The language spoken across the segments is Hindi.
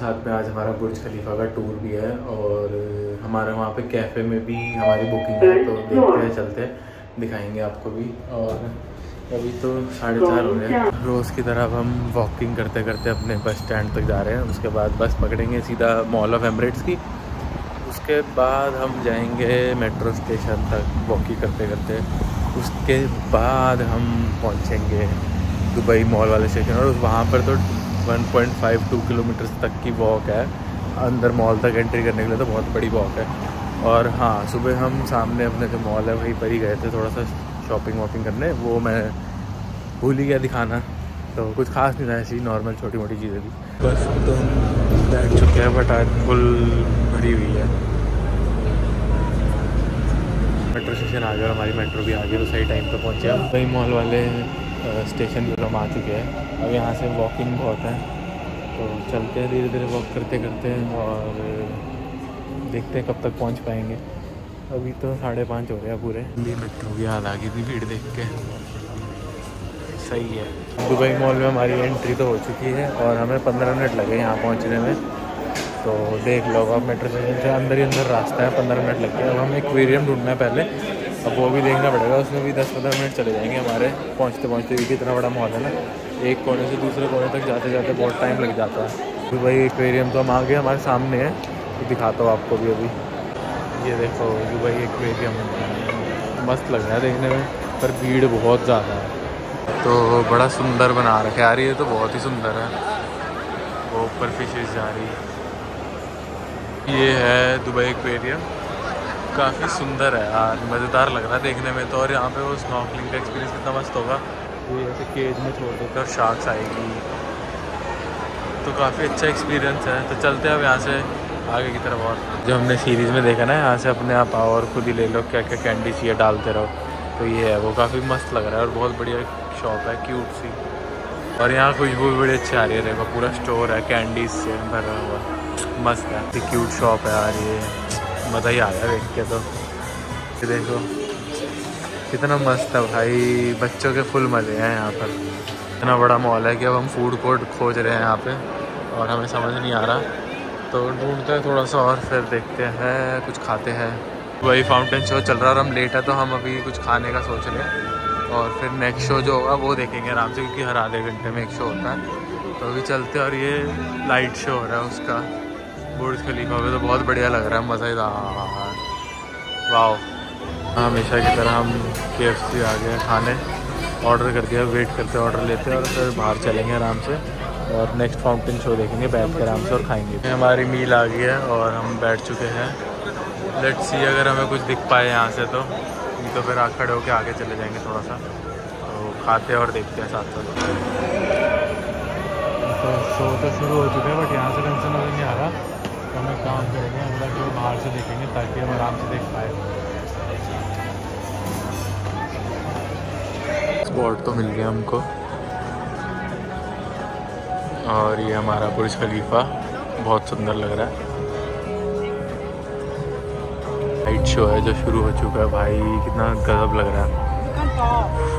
साथ में आज हमारा बुर्ज खलीफा का टूर भी है और हमारे वहाँ पे कैफ़े में भी हमारी बुकिंग है तो देखते हैं चलते हैं दिखाएँगे आपको भी। और अभी तो साढ़े चार हो रहे हैं। रोज़ की तरह अब हम वॉकिंग करते करते अपने बस स्टैंड तक जा रहे हैं। उसके बाद बस पकड़ेंगे सीधा मॉल ऑफ़ एमरेट्स की। उसके बाद हम जाएँगे मेट्रो स्टेशन तक वॉकिंग करते करते। उसके बाद हम पहुँचेंगे दुबई मॉल वाले स्टेशन और वहाँ पर तो 1.5 2 किलोमीटर तक की वॉक है। अंदर मॉल तक एंट्री करने के लिए तो बहुत बड़ी वॉक है। और हाँ सुबह हम सामने अपने जो मॉल है, वहीं पर ही गए थे थोड़ा सा शॉपिंग वॉपिंग करने। वो मैं भूल ही गया दिखाना। तो कुछ खास नहीं था, ऐसी नॉर्मल छोटी मोटी चीज़ें थी। बस तो हम बैठ चुके हैं बट आज फुल भरी हुई है। मेट्रो स्टेशन आ गया और हमारी मेट्रो भी आ गई तो सही टाइम पे पहुँचे वही मॉल वाले स्टेशन पर हम आ चुके हैं। अब यहाँ से वॉकिंग बहुत है। तो चलते हैं धीरे धीरे वॉक करते करते और देखते हैं कब तक पहुँच पाएँगे। अभी तो साढ़े पाँच हो गया पूरे। मेट्रो भी याद आ गई थी भीड़ देख के। सही है। दुबई मॉल में हमारी एंट्री तो हो चुकी है और हमें पंद्रह मिनट लगे यहाँ पहुँचने में। तो देख लो अब मेट्रो स्टेशन से अंदर ही अंदर रास्ता है पंद्रह मिनट लग गया। अब हमें एक्वेरियम ढूंढना है पहले। अब वो भी देखना पड़ेगा, उसमें भी दस पंद्रह मिनट चले जाएँगे हमारे। पहुँचते पहुँचते भी इतना बड़ा मॉल है ना, एक कोने से दूसरे कोने तक जाते जाते बहुत टाइम लग जाता है। दुबई एक्वेरियम तो हम आगे हमारे सामने है तो दिखाता हूँ आपको भी अभी। ये देखो, दुबई एक्वेरियम मस्त लग रहा है देखने में, पर भीड़ बहुत ज़्यादा है। तो बड़ा सुंदर बना रखा है यार, ये तो बहुत ही सुंदर है। वो ऊपर फिशेज जा रही है। ये है दुबई एक्वेरियम काफ़ी सुंदर है यार, मज़ेदार लग रहा है देखने में तो। और यहाँ पे वो स्नॉकलिंग का एक्सपीरियंस कितना मस्त होगा। ये ऐसे केज में छोड़ देते और शार्क्स आएगी। तो काफ़ी अच्छा एक्सपीरियंस है। तो चलते हैं अब यहाँ से आगे की तरफ़ और। जो हमने सीरीज़ में देखा ना, यहाँ से अपने आप आओ और खुद ही ले लो क्या क्या कैंडी चाहिए डालते रहो। तो ये है, वो काफ़ी मस्त लग रहा है और बहुत बढ़िया शॉप है क्यूट सी। और यहाँ खुशबू भी बड़ी अच्छी आ रही है, देखो, पूरा स्टोर है कैंडीज से भरा हुआ। मस्त है क्यूट शॉप है यार ये। मज़ा ही आया देख के तो। देखो, कितना मस्त है भाई। बच्चों के फुल मज़े हैं यहाँ पर। इतना बड़ा मॉल है कि अब हम फ़ूड कोर्ट खोज रहे हैं यहाँ पे, और हमें समझ नहीं आ रहा। तो ढूंढते हैं थोड़ा सा और, फिर देखते हैं, कुछ खाते हैं। वही फाउंटेन शो चल रहा है, और हम लेट है तो हम अभी कुछ खाने का सोच रहे हैं। और फिर नेक्स्ट शो जो होगा, वो देखेंगे आराम से, क्योंकि हर आधे घंटे में एक शो होता है। तो अभी चलते हैं, और ये लाइट शो हो रहा है उसका। बुर्ज खलीफा में तो बहुत बढ़िया लग रहा है, मज़ेदार। वाह हमेशा की तरह हम के एफ़ सी आ गए खाने ऑर्डर कर दिया वेट करते ऑर्डर लेते हैं और फिर बाहर चलेंगे आराम से और नेक्स्ट फाउंटेन शो देखेंगे, बैठ के आराम से और खाएँगे। हमारी मील आ गई है और हम बैठ चुके हैं। लेट्स सी अगर हमें कुछ दिख पाए यहाँ से तो। नहीं तो फिर आग खड़े होकर आगे चले जाएँगे थोड़ा सा। तो खाते और देखते हैं साथ साथ। तो शो तो शुरू हो चुके हैं बट यहाँ से टेंशन नहीं आ रहा। तो हम एक काम करेंगे अगला जो बाहर से देखेंगे ताकि हम आराम से देख पाए। स्पॉट तो मिल गया हमको। और ये हमारा बुर्ज खलीफा, बहुत सुंदर लग रहा है। लाइट शो है जो शुरू हो चुका है, भाई, कितना गजब लग रहा है।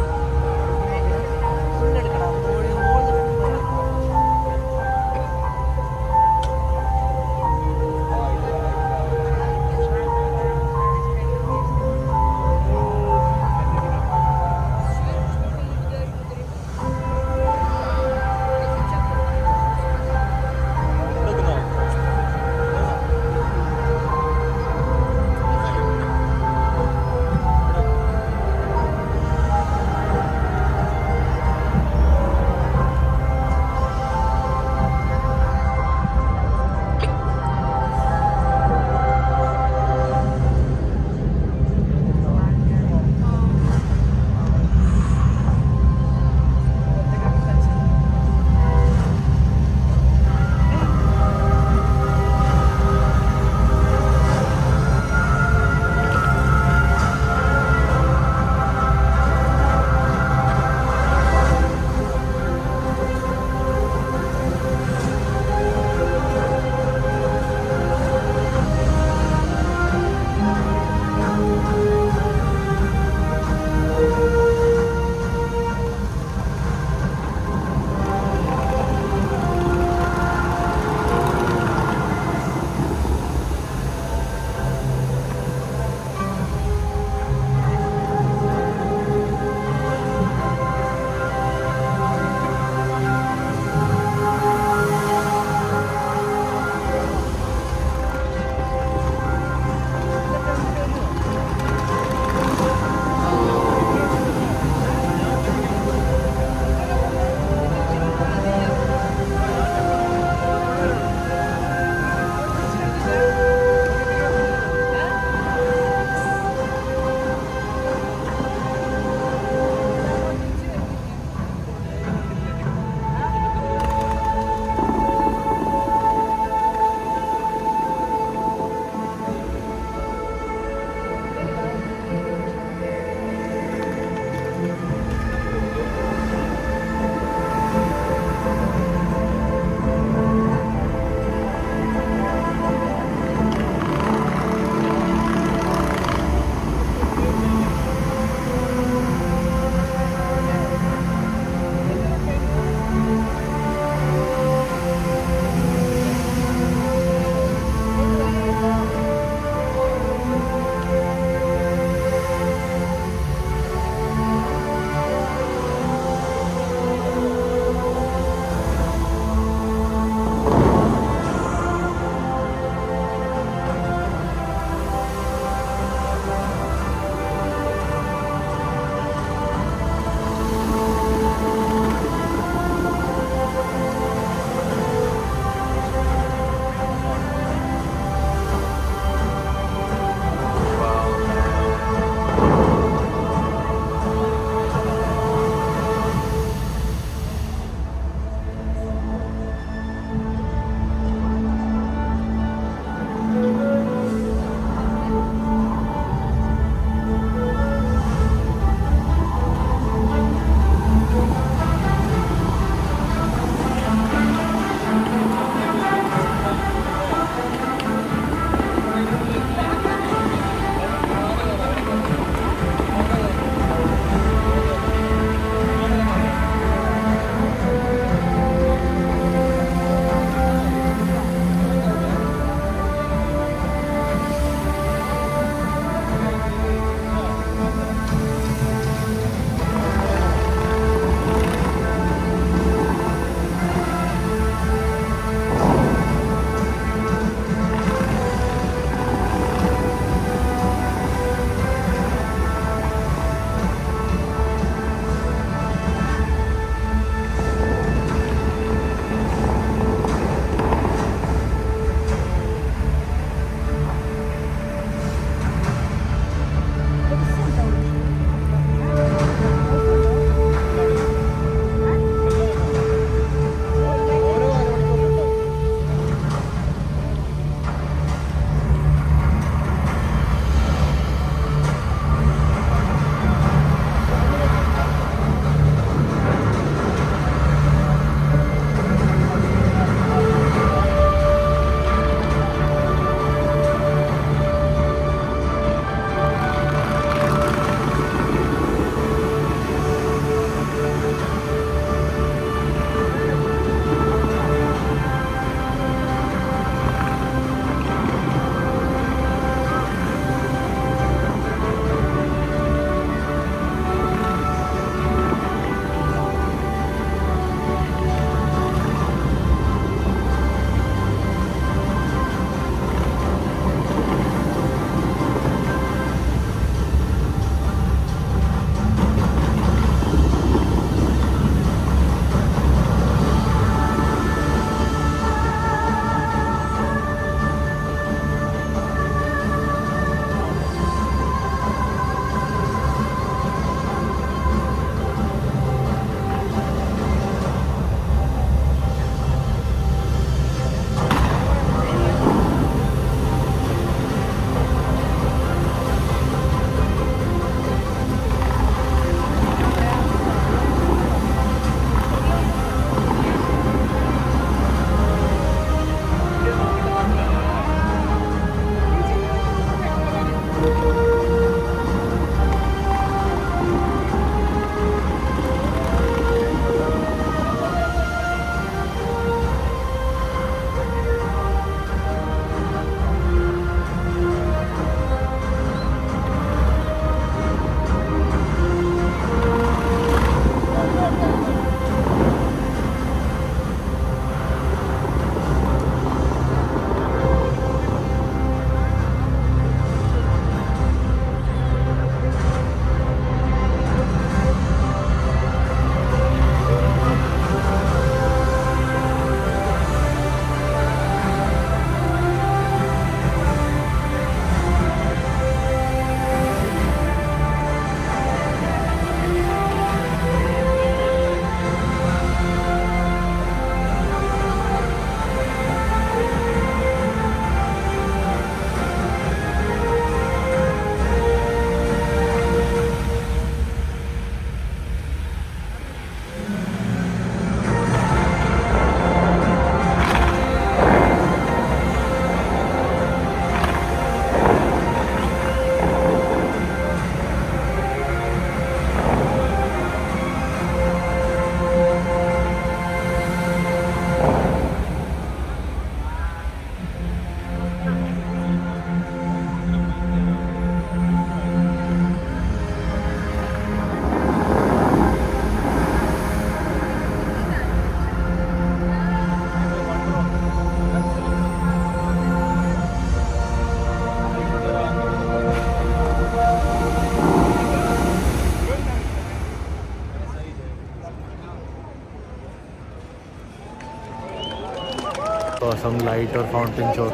तो असम लाइट और फाउंटेन शो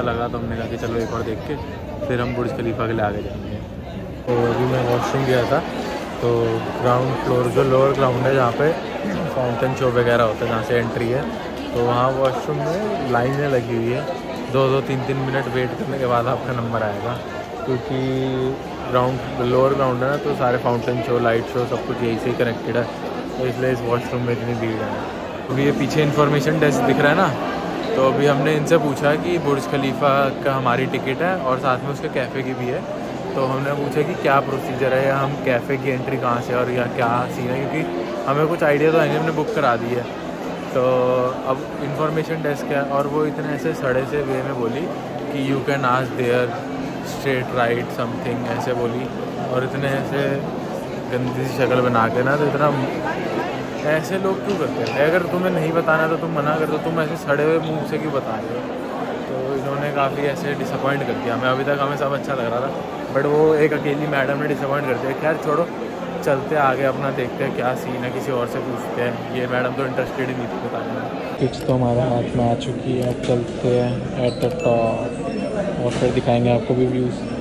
अच्छा लगा तो हमने कहा कि चलो एक बार देख के फिर हम बुर्ज खलीफा के लिए आगे जाएँगे। तो अभी मैं वॉशरूम गया था तो ग्राउंड फ्लोर जो लोअर ग्राउंड है जहाँ पे फाउंटेन शो वगैरह होता है, जहाँ से एंट्री है तो वहाँ वॉशरूम में लाइनें लगी हुई है। दो दो, तीन तीन मिनट वेट करने के बाद आपका नंबर आएगा, क्योंकि ग्राउंड लोअर ग्राउंड है ना तो सारे फाउंटेन शो लाइट शो सब कुछ यही से ही कनेक्टेड है तो इसलिए इस वॉशरूम में इतनी भीड़ है। अभी ये पीछे इन्फॉर्मेशन डेस्क दिख रहा है ना तो अभी हमने इनसे पूछा कि बुर्ज खलीफा का हमारी टिकट है और साथ में उसके कैफ़े की भी है। तो हमने पूछा कि क्या प्रोसीजर है या हम कैफ़े की एंट्री कहाँ से और या क्या सीन है? क्योंकि हमें कुछ आइडिया तो है नहीं, हमने बुक करा दी है। तो अब इंफॉर्मेशन डेस्क है और वो इतने ऐसे सड़े से वे में बोली कि you can ask there straight right something ऐसे बोली। और इतने ऐसे गंदी सी शक्ल बना के ना तो इतना ऐसे लोग क्यों करते हैं? अगर तुम्हें नहीं बताना तो तुम मना कर दो। तुम ऐसे सड़े हुए मुँह से क्यों बता रहे हो? तो इन्होंने काफ़ी ऐसे डिसअपॉइंट कर दिया। हमें अभी तक, हमें सब अच्छा लग रहा था। बट वो एक अकेली मैडम ने डिसअपॉइंट कर दिया। खैर, छोड़ो। चलते आगे अपना, देखते हैं क्या सीन है। किसी और से पूछते हैं। ये मैडम तो इंटरेस्टेड ही नहीं थी बताने में। पिच तो हमारे हाथ में आ चुकी है। चलते हैं एट द टॉप और फिर दिखाएँगे आपको भी व्यूज़